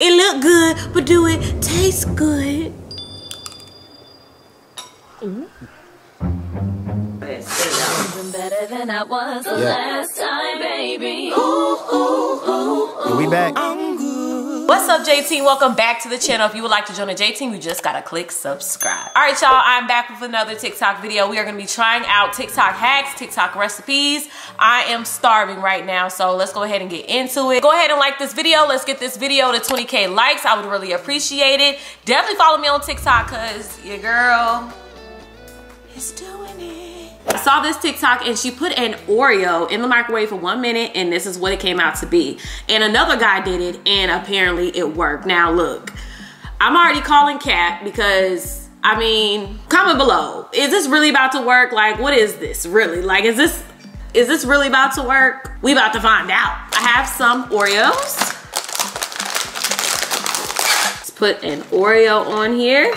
It look good, but do it taste good? Even better than I was the Yeah. last time, baby. We back. What's up, J Team? Welcome back to the channel. If you would like to join the J Team, you just gotta click subscribe. All right, y'all, I'm back with another TikTok video. We are gonna be trying out TikTok hacks, TikTok recipes. I am starving right now, so let's go ahead and get into it. Go ahead and like this video. Let's get this video to 20K likes. I would really appreciate it. Definitely follow me on TikTok, cause your girl is doing it. I saw this TikTok and she put an Oreo in the microwave for one minute and this is what it came out to be. And another guy did it and apparently it worked. Now look, I'm already calling Cap because I mean, comment below. Is this really about to work? Like, what is this really? Like, is this, is this really about to work? We about to find out. I have some Oreos. Let's put an Oreo on here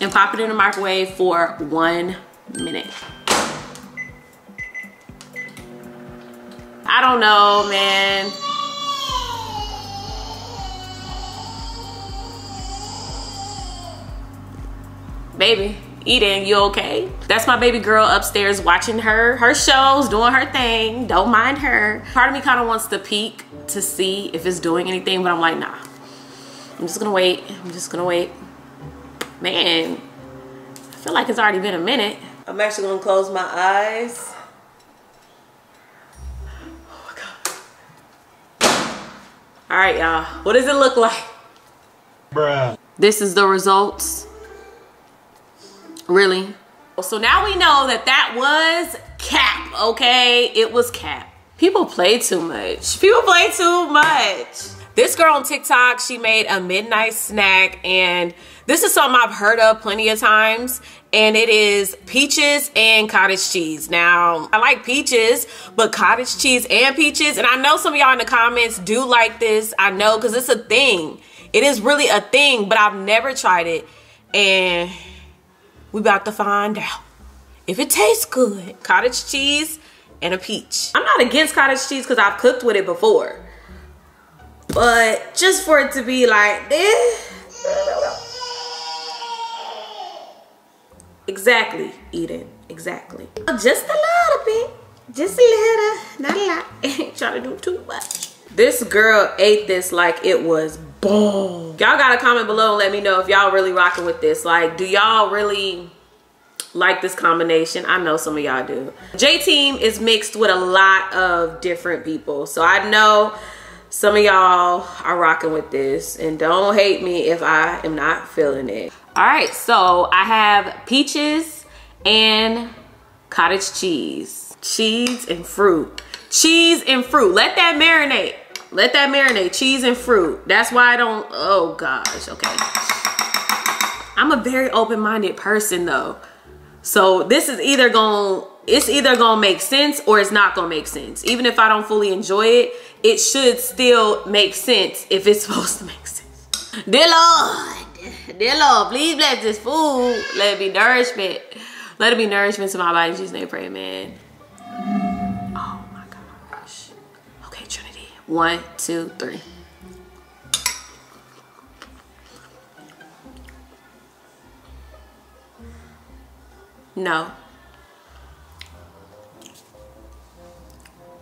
and pop it in the microwave for one minute. I don't know, man. Baby, Eden, you okay? That's my baby girl upstairs watching her her shows, doing her thing. Don't mind her. Part of me kind of wants to peek to see if it's doing anything, but I'm like, nah. I'm just gonna wait. I'm just gonna wait. Man, I feel like it's already been a minute. I'm actually gonna close my eyes. Oh my God. All right, y'all. What does it look like? Bruh. This is the results. Really? So now we know that that was cap, okay? It was cap. People play too much. People play too much. This girl on TikTok, she made a midnight snack and this is something I've heard of plenty of times and it is peaches and cottage cheese. Now, I like peaches, but cottage cheese and peaches, and I know some of y'all in the comments do like this. I know because it's a thing. It is really a thing, but I've never tried it and we about to find out if it tastes good. Cottage cheese and a peach. I'm not against cottage cheese because I've cooked with it before. But just for it to be like this. Exactly, Eden. Exactly. Oh, just a little bit. Just a little. Not a lot. Ain't trying to do too much. This girl ate this like it was boom. Y'all gotta comment below and let me know if y'all really rocking with this. Like, do y'all really like this combination? I know some of y'all do. J-Team is mixed with a lot of different people. So I know some of y'all are rocking with this. And don't hate me if I am not feeling it. All right, so I have peaches and cottage cheese. Cheese and fruit. Cheese and fruit. Let that marinate. Let that marinate. Cheese and fruit. That's why I don't, oh gosh, okay. I'm a very open-minded person though. So this is either gonna it's either going to make sense or it's not going to make sense. Even if I don't fully enjoy it, it should still make sense if it's supposed to make sense. Dear Lord, dear Lord, please bless this food. Let it be nourishment. Let it be nourishment to my body. Jesus' name, pray, man. Oh my gosh. Okay, Trinity. One, two, three. No.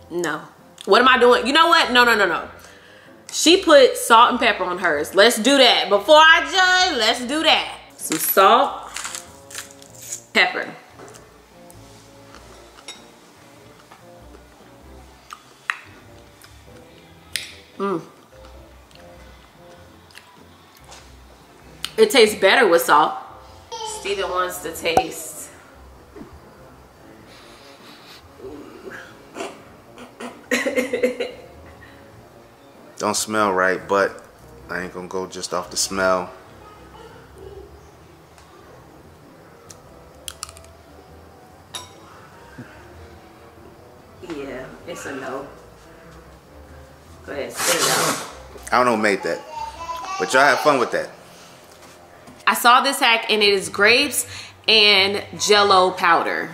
No. What am I doing? You know what? No, no, no, no. She put salt and pepper on hers. Let's do that. Before I judge, let's do that. Some salt, pepper. Mmm. It tastes better with salt. Steven wants to taste. Don't smell right, but I ain't gonna go just off the smell. Yeah, it's a no. Go ahead, spit it out. I don't know who made that. But y'all have fun with that. I saw this hack and it is grapes and jello powder.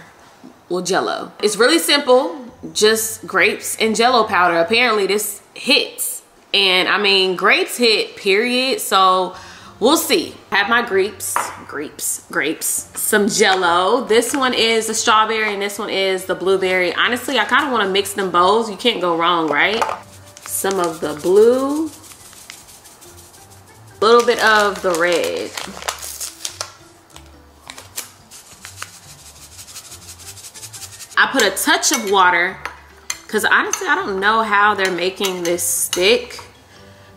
Well, jello. It's really simple. Just grapes and jello powder. Apparently this hits. And I mean, grapes hit, period. So we'll see. I have my grapes, grapes, grapes, some jello. This one is the strawberry and this one is the blueberry. Honestly, I kind of want to mix them both. You can't go wrong, right? Some of the blue, a little bit of the red. I put a touch of water because honestly, I don't know how they're making this stick.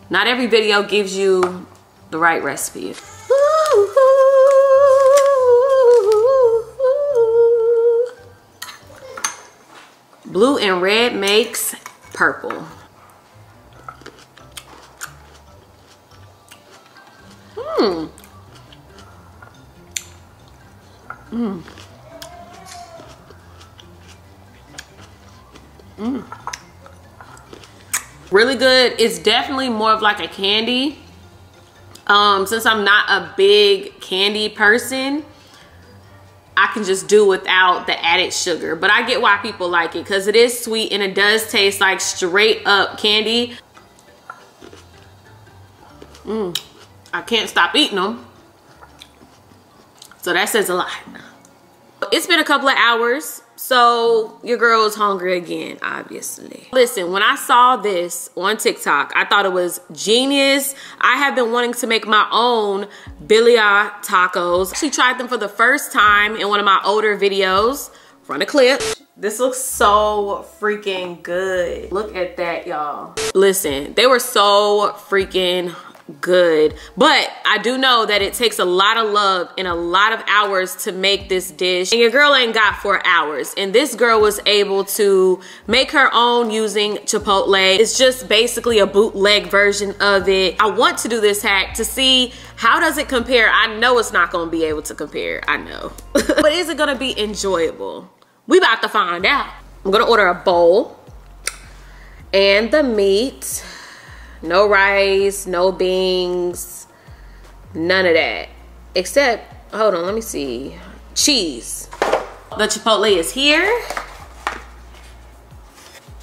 Not every video gives you the right recipe. Blue and red makes purple. Hmm. Mmm. Mm. Really good. It's definitely more of like a candy. Um, since I'm not a big candy person, I can just do without the added sugar. But I get why people like it because it is sweet and it does taste like straight up candy. Mm. I can't stop eating them. So that says a lot. It's been a couple of hours so your girl is hungry again, obviously. Listen, when I saw this on TikTok, I thought it was genius. I have been wanting to make my own birria tacos. She tried them for the first time in one of my older videos. Run a clip. This looks so freaking good. Look at that, y'all. Listen, they were so freaking good. But i do know that it takes a lot of love and a lot of hours to make this dish. And your girl ain't got four hours. And this girl was able to make her own using chipotle. It's just basically a bootleg version of it. I want to do this hack to see how does it compare. I know it's not to be able to compare. I know. But is it to be enjoyable? We about to find out. I'm gonna order a bowl and the meat no rice, no beans, none of that. Except, hold on, let me see. Cheese. The Chipotle is here.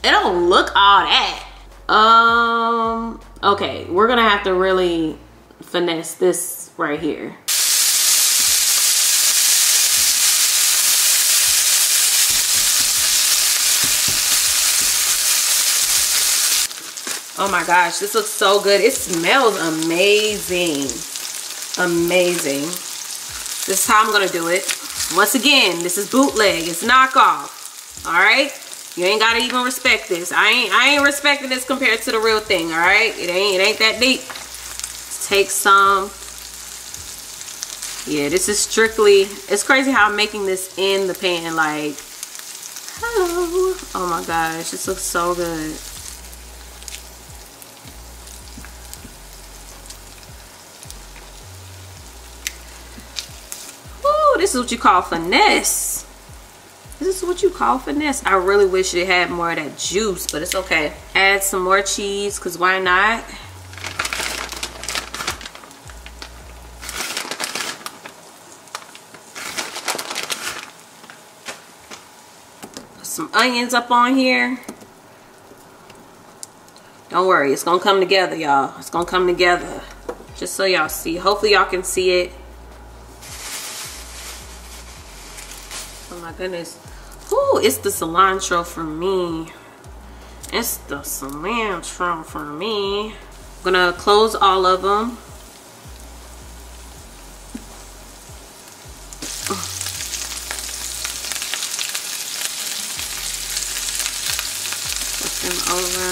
It don't look all that. Um, okay, we're gonna have to really finesse this right here. Oh my gosh, this looks so good. It smells amazing. Amazing. This is how I'm gonna do it. Once again, this is bootleg, it's knockoff. All right? You ain't gotta even respect this. I ain't I ain't respecting this compared to the real thing, all right? It ain't it ain't that deep. Let's take some. Yeah, this is strictly, it's crazy how I'm making this in the pan, like, hello. Oh my gosh, this looks so good. This is what you call finesse. This is what you call finesse. I really wish it had more of that juice, but it's okay. Add some more cheese, because why not? Some onions up on here. Don't worry, it's gonna come together, y'all. It's gonna come together. Just so y'all see. Hopefully y'all can see it. Goodness. Ooh, it's the cilantro for me. It's the cilantro for me. I'm gonna close all of them. Put them over.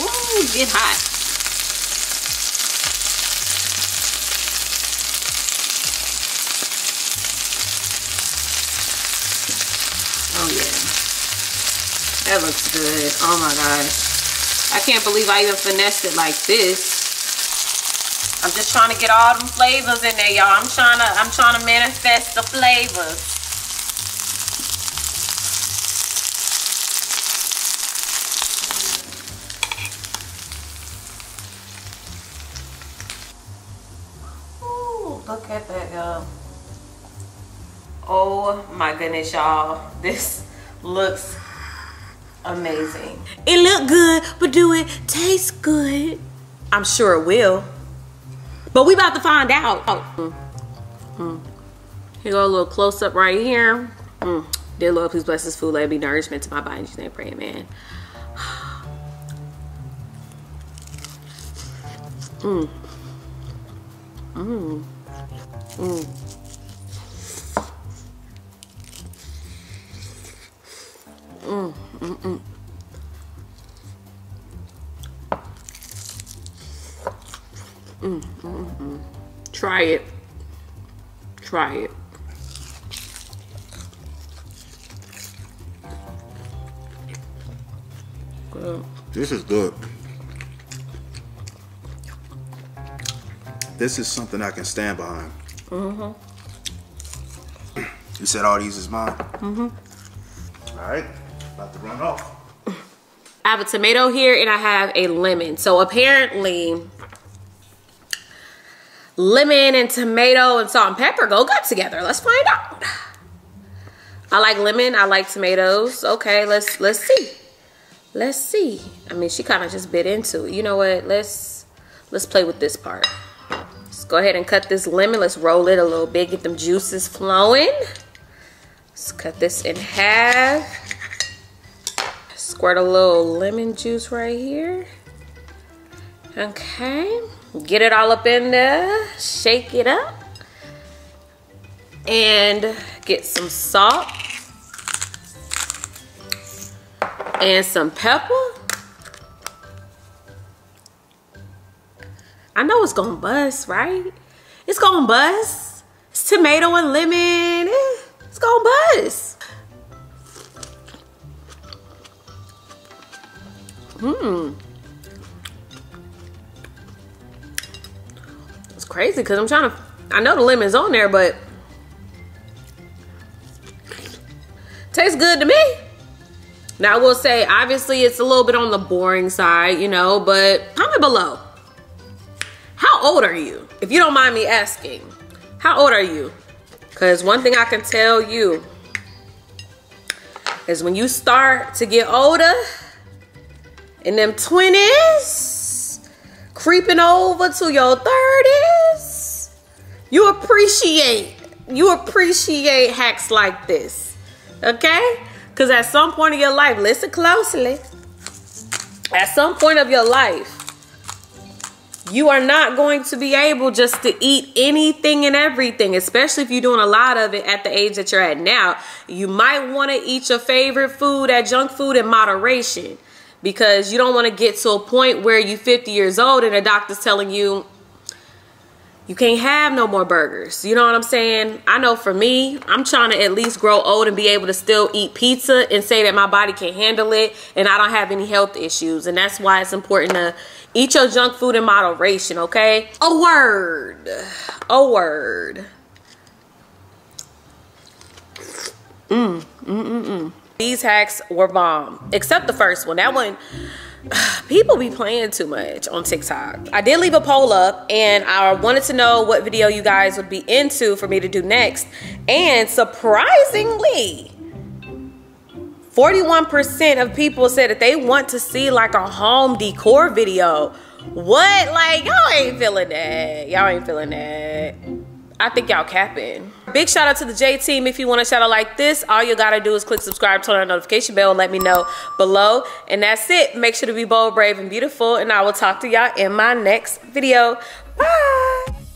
Ooh, get hot. That looks good. Oh my gosh. I can't believe I even finessed it like this. I'm just trying to get all them flavors in there, y'all. I'm trying to I'm trying to manifest the flavors. Ooh, look at that, y'all. Oh my goodness, y'all. This looks amazing. It look good, but do it taste good? I'm sure it will. But we about to find out. Mm. Mm. Here go a little close up right here. Mm. Dear Lord, please bless this food. Let it be nourishment to my body. In Jesus' name, pray, amen. Mmm. Mmm. Mmm. Mmm. Mmm. Mmm. Mm, mm, mm. Try it. Try it. Good. This is good. This is something I can stand behind. Mm-hmm. You said all these is mine? Mm-hmm. All right, about to run off. I have a tomato here and I have a lemon. So apparently, lemon and tomato and salt and pepper go good together. Let's find out. I like lemon. I like tomatoes. Okay, let's let's see. Let's see. I mean, she kind of just bit into it. You know what? Let's let's play with this part. Let's go ahead and cut this lemon. Let's roll it a little bit. Get them juices flowing. Let's cut this in half. Squirt a little lemon juice right here. Okay. Get it all up in there. Shake it up. And get some salt. And some pepper. I know it's gonna bust, right? It's gonna bust. It's tomato and lemon. It's gonna bust. Hmm. It's crazy because I'm trying to. I know the lemon's on there, but tastes good to me. Now I will say, obviously, it's a little bit on the boring side, you know, but comment below. How old are you? If you don't mind me asking, how old are you? Because one thing I can tell you is when you start to get older, in them 20s, creeping over to your 30s, you appreciate, you appreciate hacks like this, okay? Because at some point of your life, listen closely, at some point of your life, you are not going to be able just to eat anything and everything, especially if you're doing a lot of it at the age that you're at now. You might want to eat your favorite food, that junk food in moderation because you don't want to get to a point where you're 50 years old and a doctor's telling you you can't have no more burgers. You know what I'm saying? I know for me, I'm trying to at least grow old and be able to still eat pizza and say that my body can handle it and I don't have any health issues. And that's why it's important to eat your junk food in moderation, okay? A word. A word. Mm, mm, mm, mm. These hacks were bomb, except the first one. That one, people be playing too much on TikTok. I did leave a poll up and I wanted to know what video you guys would be into for me to do next. And surprisingly, 41% of people said that they want to see like a home decor video. What? Like, y'all ain't feeling that. Y'all ain't feeling that. I think y'all capping. Big shout out to the J team. If you want a shout out like this, all you gotta do is click subscribe, turn on the notification bell, and let me know below. And that's it. Make sure to be bold, brave, and beautiful. And I will talk to y'all in my next video. Bye.